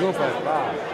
有粉吧。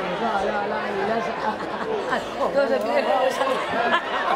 لا لا لا لا لا